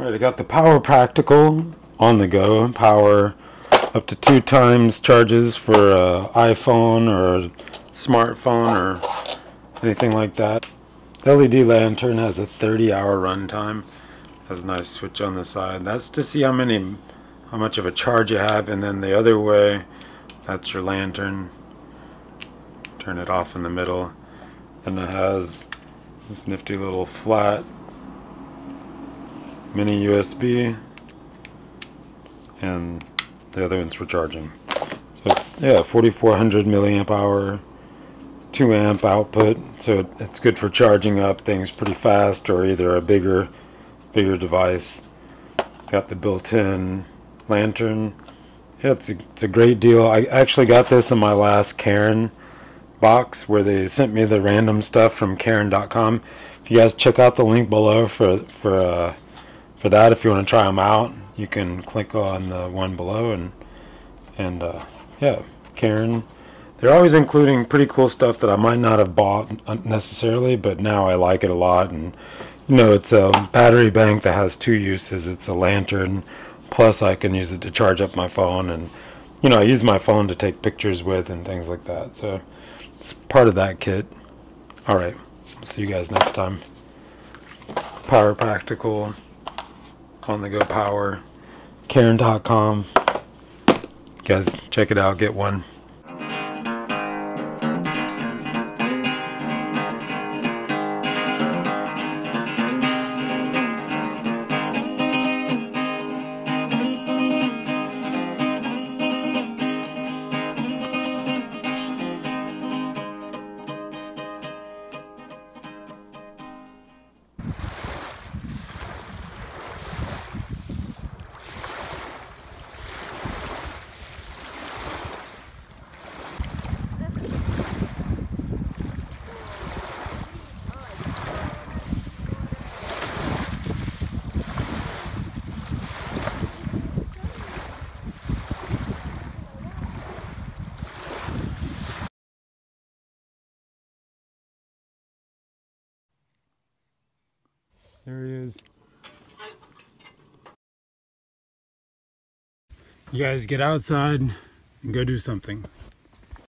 Right, I got the Power Practical on the go. Power up to two times charges for a iPhone or smartphone or anything like that. The LED lantern has a 30 hour runtime. Has a nice switch on the side. That's to see how many, how much of a charge you have, and then the other way, that's your lantern. Turn it off in the middle, and it has this nifty little flat mini USB and the other one's for charging. So it's yeah, 4400 milliamp hour, 2 amp output, so it's good for charging up things pretty fast or either a bigger bigger device. Got the built-in lantern. Yeah, it's a, it's a great deal. I actually got this in my last Cairn box where they sent me the random stuff from Cairn.com. If you guys check out the link below for for uh, for that if you want to try them out you can click on the one below and and uh, yeah Cairn. they're always including pretty cool stuff that I might not have bought necessarily but now I like it a lot. And you know it's a battery bank that has two uses. It's a lantern plus I can use it to charge up my phone and you know I use my phone to take pictures with and things like that. So it's part of that kit. Alright see you guys next time. Power practical on the go power Cairn.com guys check it out get one There he is. You guys get outside and go do something.